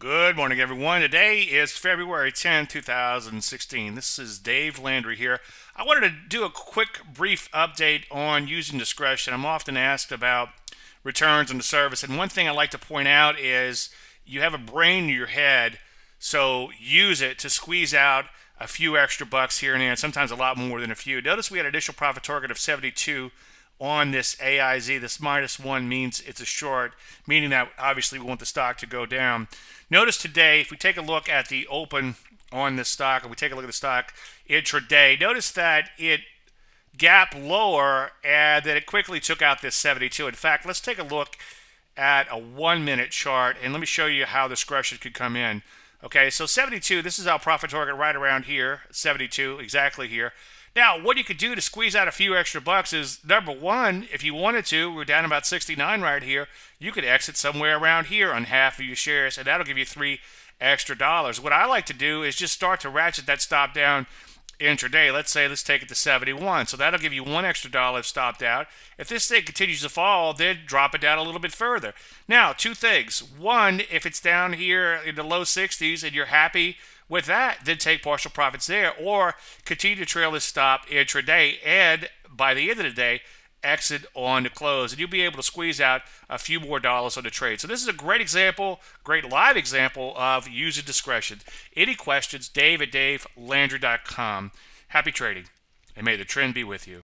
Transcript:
Good morning, everyone. Today is February 10, 2016. This is Dave Landry here. I wanted to do a quick, brief update on using discretion. I'm often asked about returns on the service, and one thing I like to point out is you have a brain in your head, so use it to squeeze out a few extra bucks here and there, and sometimes a lot more than a few. Notice we had an initial profit target of 72 on this AIZ. This minus one means it's a short, meaning that obviously we want the stock to go down. Notice today, if we take a look at the open on this stock, and we take a look at the stock intraday, notice that it gap lower and that it quickly took out this 72. In fact, let's take a look at a one minute chart and let me show you how discretion could come in. Okay, so 72, this is our profit target right around here, 72, exactly here. Now, what you could do to squeeze out a few extra bucks is number one, if you wanted to, we're down about 69 right here, you could exit somewhere around here on half of your shares, and that'll give you three extra dollars. What I like to do is just start to ratchet that stop down intraday. Let's say let's take it to 71. So that'll give you one extra dollar if stopped out. If this thing continues to fall, then drop it down a little bit further. Now, two things. One, if it's down here in the low 60s and you're happy with that, then take partial profits there or continue to trail this stop intraday and by the end of the day, exit on the close. And you'll be able to squeeze out a few more dollars on the trade. So this is a great example, great live example of using discretion. Any questions, dave at davelandry.com. Happy trading, and may the trend be with you.